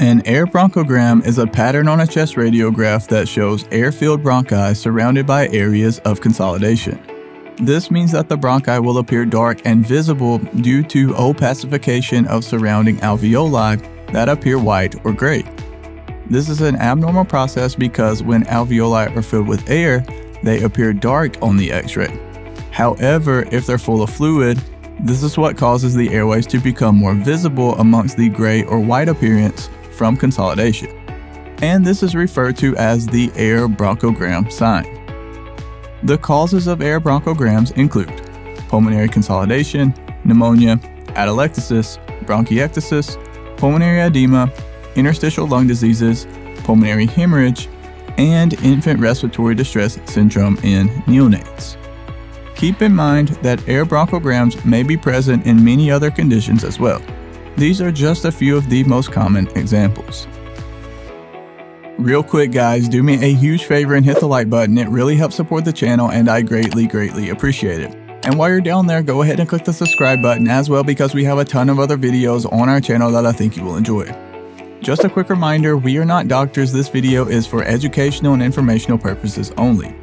An air bronchogram is a pattern on a chest radiograph that shows air-filled bronchi surrounded by areas of consolidation. This means that the bronchi will appear dark and visible due to opacification of surrounding alveoli that appear white or gray. This is an abnormal process because when alveoli are filled with air, they appear dark on the x-ray. However, if they're full of fluid, this is what causes the airways to become more visible amongst the gray or white appearance from consolidation. And this is referred to as the air bronchogram sign. The causes of air bronchograms include pulmonary consolidation, pneumonia, atelectasis, bronchiectasis, pulmonary edema, interstitial lung diseases, pulmonary hemorrhage, and infant respiratory distress syndrome in neonates. Keep in mind that air bronchograms may be present in many other conditions as well. These are just a few of the most common examples. Real quick guys, do me a huge favor and hit the like button. It really helps support the channel and I greatly, greatly appreciate it. And while you're down there, go ahead and click the subscribe button as well because we have a ton of other videos on our channel that I think you will enjoy. Just a quick reminder, we are not doctors, this video is for educational and informational purposes only.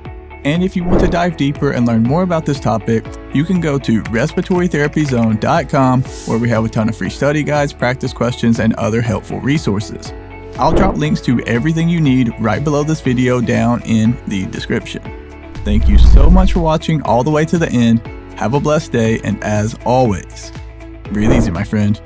And if you want to dive deeper and learn more about this topic, you can go to respiratorytherapyzone.com where we have a ton of free study guides, practice questions, and other helpful resources. I'll drop links to everything you need right below this video down in the description. Thank you so much for watching all the way to the end. Have a blessed day, and as always, breathe easy, my friend.